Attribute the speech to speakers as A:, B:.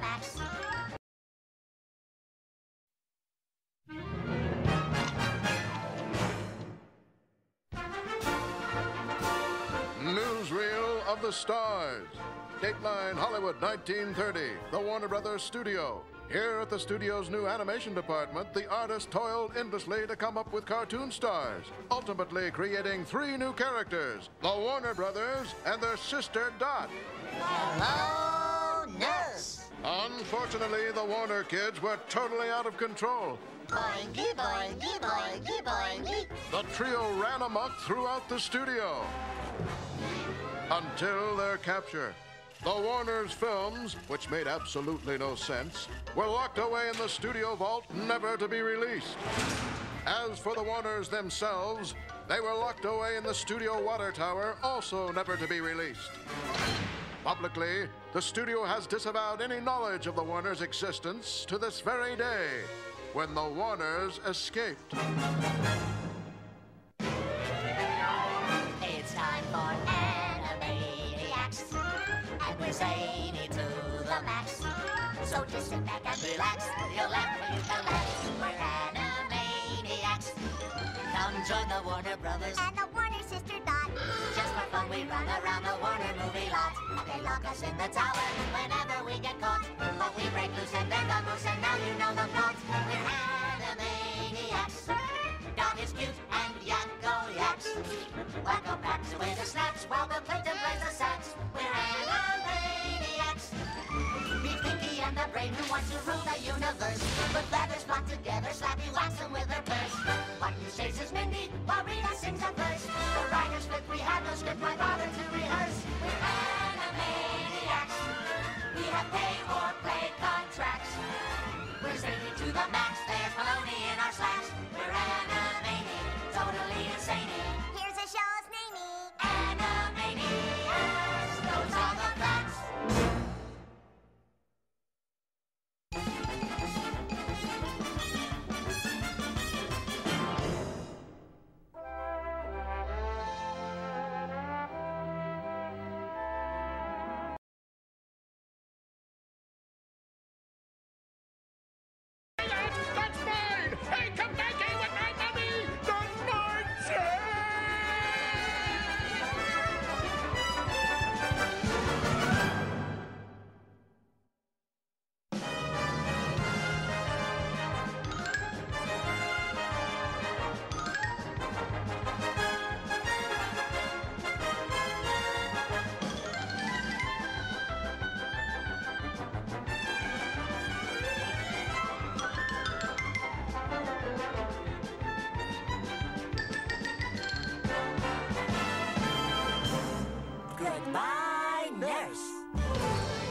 A: max.
B: Newsreel of the Stars. Dateline Hollywood 1930, the Warner Brothers studio. Here at the studio's new animation department, the artist toiled endlessly to come up with cartoon stars, ultimately creating three new characters the Warner Brothers and their sister Dot. Unfortunately, the Warner kids were totally out of control.
A: Boingy, boingy, boingy, boingy.
B: The trio ran amok throughout the studio until their capture. The Warner's films, which made absolutely no sense, were locked away in the studio vault, never to be released. As for the Warners themselves, they were locked away in the studio water tower, also never to be released. Publicly, the studio has disavowed any knowledge of the Warners' existence to this very day, when the Warners escaped.
A: It's time for Animaniacs. And we're zany to the max. So just sit back and relax. You'll laugh when you can laugh. We're Animaniacs. Come join the Warner Brothers.
C: And the Warner
A: we run around the Warner movie lot. They lock us in the tower whenever we get caught. But we break loose and bend the moose, and now you know the plot. We're Animaniacs. Dot is cute and Yakko yaks. Wacko packs away the snacks while the Plankton plays the sax. We're Animaniacs. Meet Pinky and the brain who wants to rule the universe. Put feathers flock together, slappy wax them with her purse. what Button chases Mindy while Rita sings a verse. The writers split, we had no script, contracts. We're My nurse.